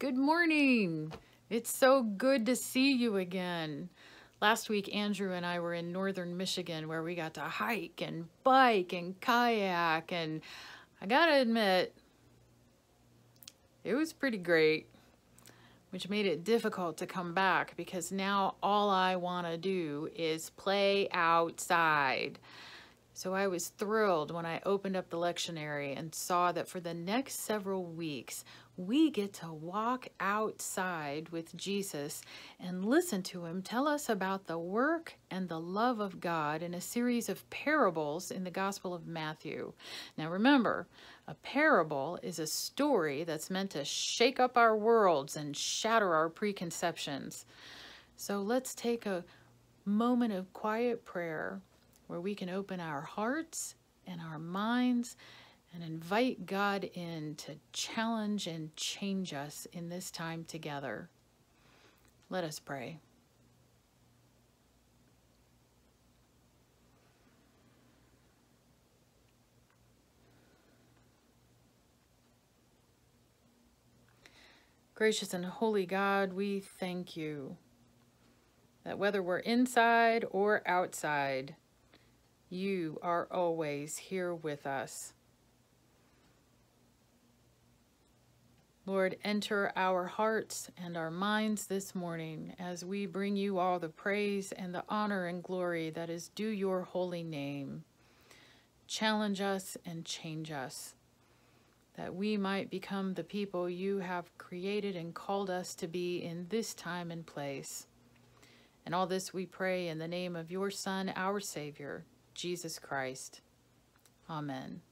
Good morning. It's so good to see you again. Last week, Andrew and I were in northern Michigan where we got to hike and bike and kayak. And I gotta admit, it was pretty great, which made it difficult to come back because now all I wanna do is play outside. So I was thrilled when I opened up the lectionary and saw that for the next several weeks, we get to walk outside with Jesus and listen to him tell us about the work and the love of God in a series of parables in the Gospel of Matthew. Now remember, a parable is a story that's meant to shake up our worlds and shatter our preconceptions. So let's take a moment of quiet prayer where we can open our hearts and our minds and invite God in to challenge and change us in this time together. Let us pray. Gracious and holy God, we thank you that whether we're inside or outside, you are always here with us. Lord, enter our hearts and our minds this morning as we bring you all the praise and the honor and glory that is due your holy name. Challenge us and change us, that we might become the people you have created and called us to be in this time and place. And all this we pray in the name of your Son, our Savior, Jesus Christ. Amen.